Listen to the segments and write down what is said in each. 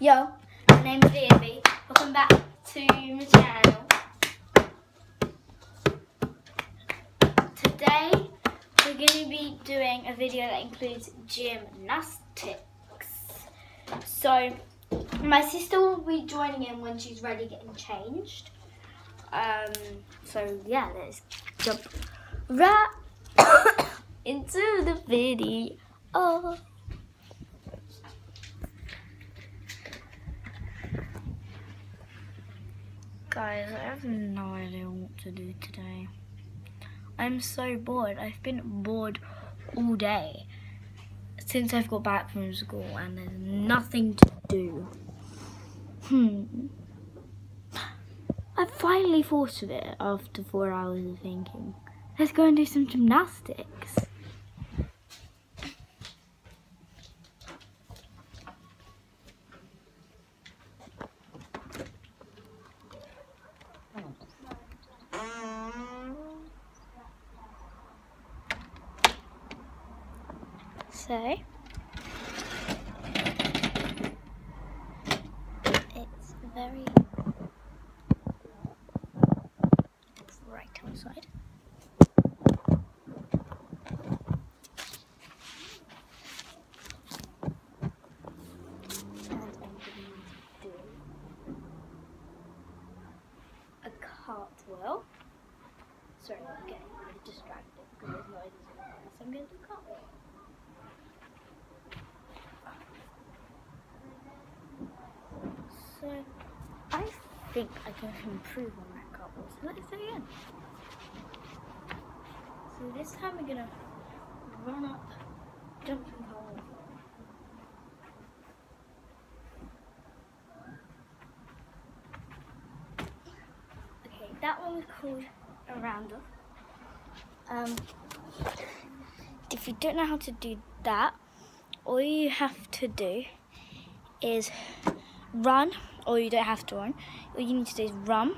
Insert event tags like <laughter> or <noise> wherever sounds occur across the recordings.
Yo, my name's Davey. Welcome back to my channel. Today we're going to be doing a video that includes gymnastics. So my sister will be joining in when she's ready getting changed. Um, so yeah, let's jump right <coughs> into the video. Guys, I have no idea what to do today. I'm so bored. I've been bored all day since I've got back from school and there's nothing to do. Hmm. I finally thought of it after four hours of thinking. Let's go and do some gymnastics. So, it's very right outside. A cartwheel. Sorry, I'm getting distracted because there's noises in there. So I'm going to do cartwheel. So I think I can improve on that cartwheel. So let's do it again. So this time we're gonna run up, jump from. Okay, that one was called a rounder. Um, if you don't know how to do that, all you have to do is run, or you don't have to run. All you need to do is run,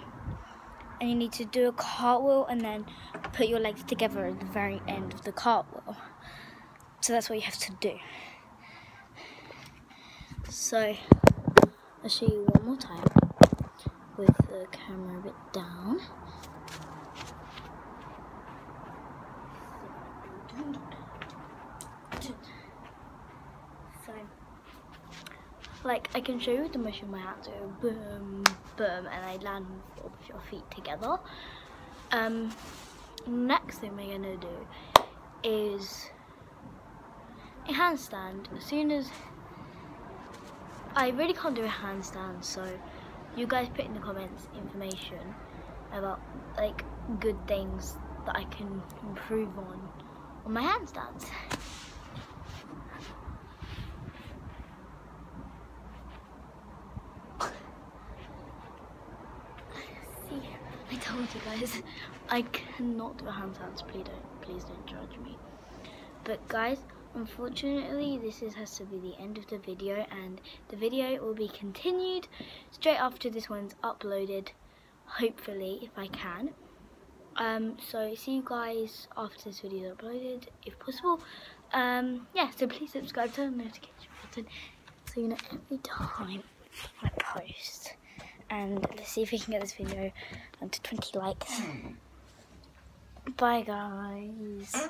and you need to do a cartwheel and then put your legs together at the very end of the cartwheel. So that's what you have to do. So I'll show you one more time with the camera a bit down. So like I can show you the motion my hands go boom boom and I land with your feet together. Um next thing we're gonna do is a handstand. As soon as I really can't do a handstand so you guys put in the comments information about like good things that I can improve on on my handstands See, I you guys, I cannot do a handstands. Please don't, please don't judge me. But guys, unfortunately, this is, has to be the end of the video, and the video will be continued straight after this one's uploaded. Hopefully, if I can. Um, so see you guys after this video is uploaded, if possible. Um, yeah, so please subscribe, turn the notification button, so you know every time I post and let's see if we can get this video to 20 likes. Bye guys.